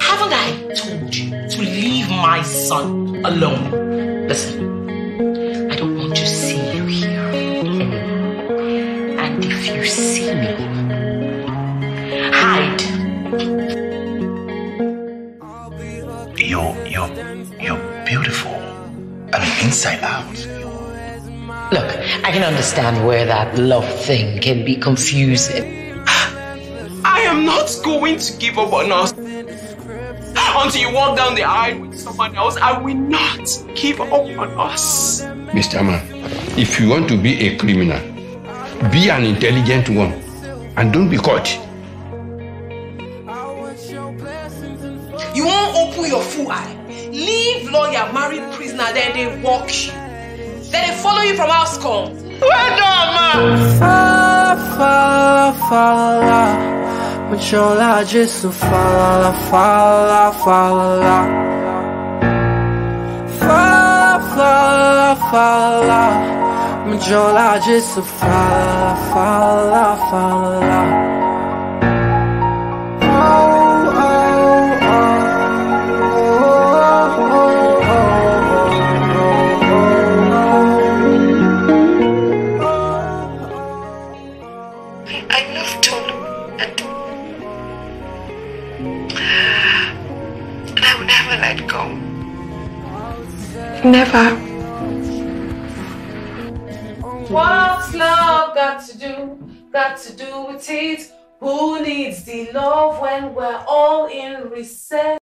Haven't I told you to leave my son alone? Listen, I don't want to see you here anymore. And if you see me, hide. You're, you're, you're beautiful. I mean, inside out. Look, I can understand where that love thing can be confusing. I am not going to give up on us. Until you walk down the aisle with someone else, I will not give up on us. Mr. Man, if you want to be a criminal, be an intelligent one and don't be caught. You won't open your full eye. Leave lawyer, marry prisoner, then they walk you. Then they follow you from house come. Well done, man! Majola disso, fala, fala, fala. Fala, fala, fala. Majola disso, fala, fala, fala. I love Tolu and, I will never let go. Never. What's love got to do? Got to do with it? Who needs the love when we're all in recess?